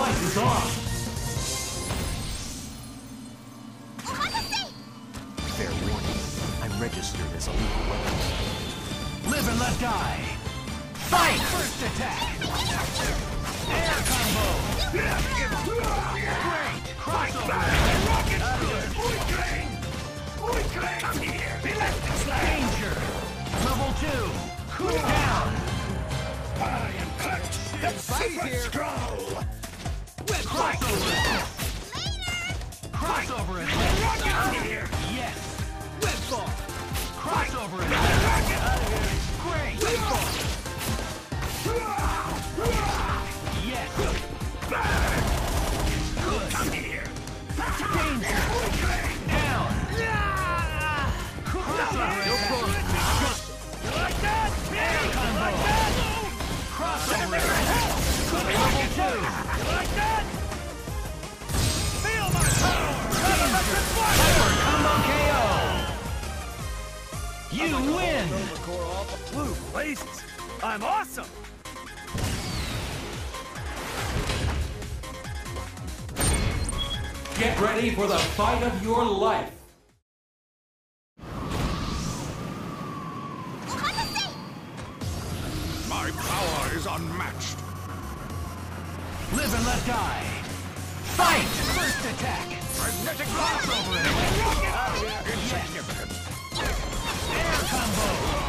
fight is on. Fair warning. I'm registered as a lethal weapon. Live and let die. Fight! First attack. Air combo. Great. Crossover. Come win. Blue blazes! I'm awesome! Get ready for the fight of your life. My power is unmatched! Live and let die. Fight! First attack. Magnetic Crossover attack. Insignificant! Combo.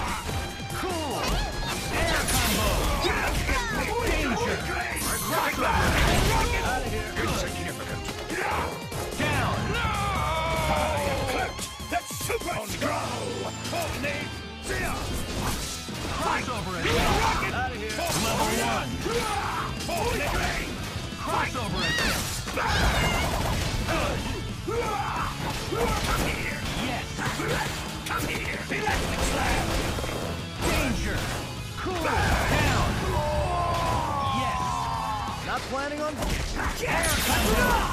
なんだ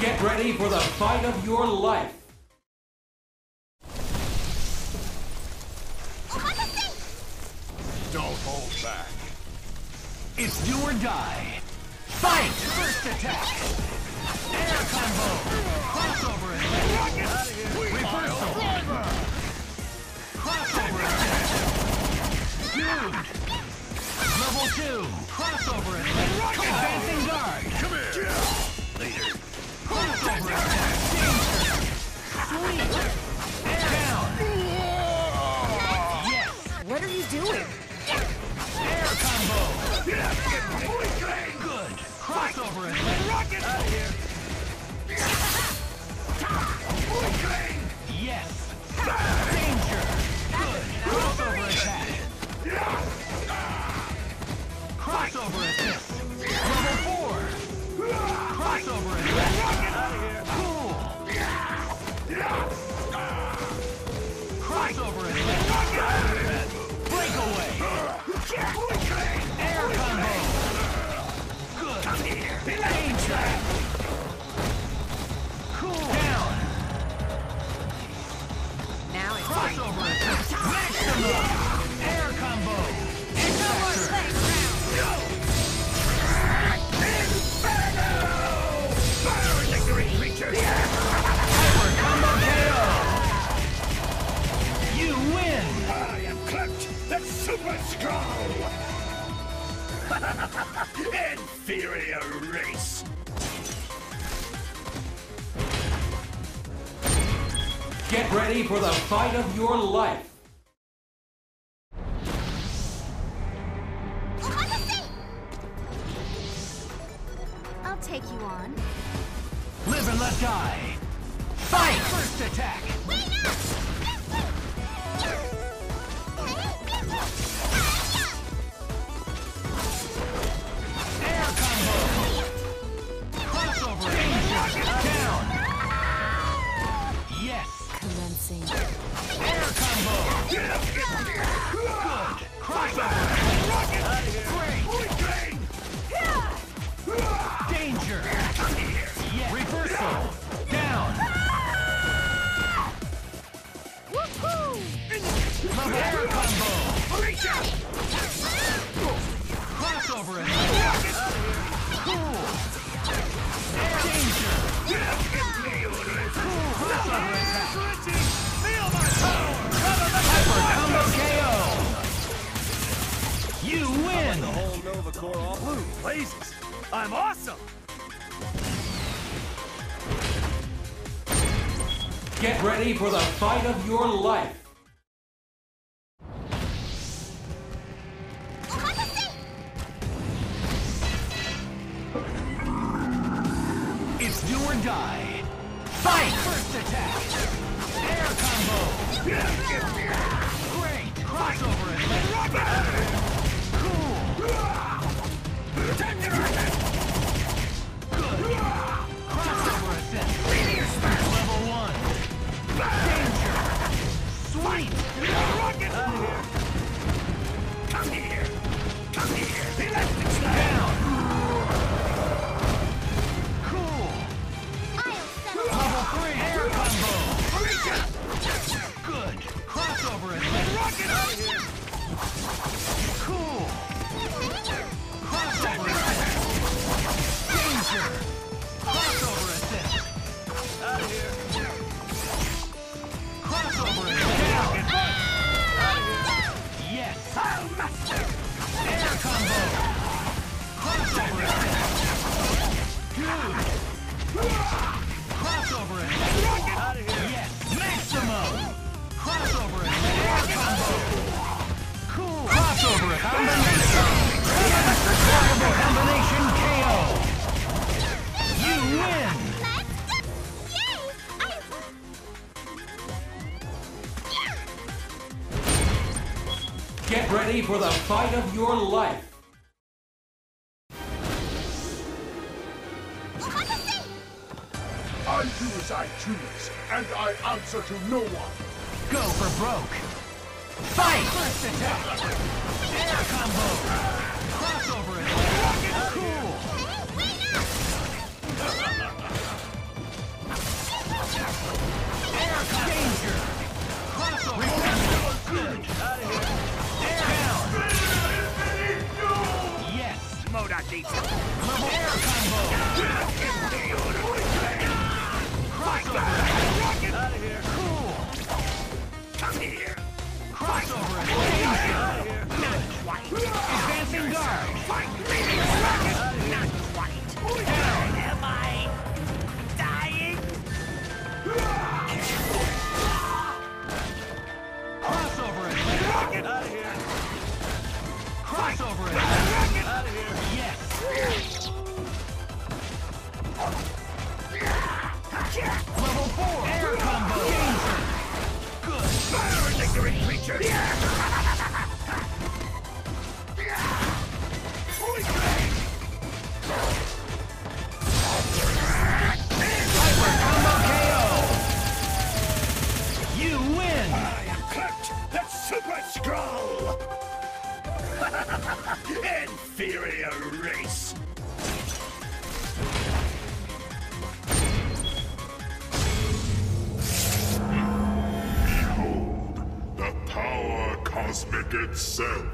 Get ready for the fight of your life. Don't hold back. It's do or die. Fight! First attack. Air combo. Crossover attack. Reversal. Crossover attack. Dude. Level two. Crossover attack. Advancing guard. Come here! Later. What are you doing? Air combo. Get ready for the fight of your life. Core all blue. Blazes. I'm awesome! Get ready for the fight of your life. It's do or die. Fight! First attack. Air combo. Great. Crossover attack. Good. For the fight of your life. I do as I choose, and I answer to no one. Go for broke. Fight! First attack. Air combo. Crossover attack. Cool. Air combo. Danger. Crossover attack. Good. Level air out of here! Cool. Come here! Inferior race! Behold, the power cosmic itself.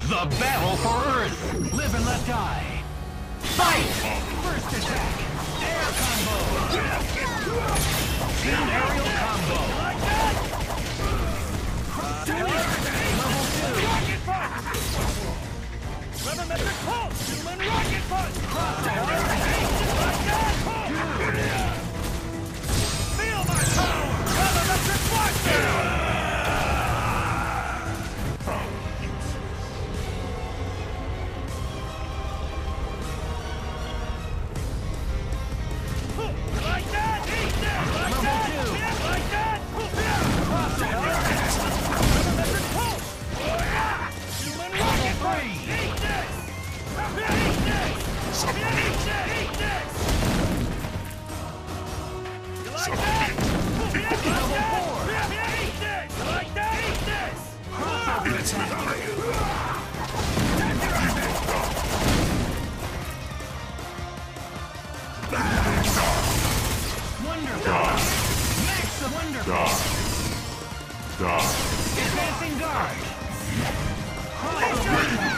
The battle for Earth. Live and let die. Fight. First attack. Air combo. Team aerial combo. Punch! Gravimetric pulse! Human rocket punch! Die. Die. Advancing guard. Crossover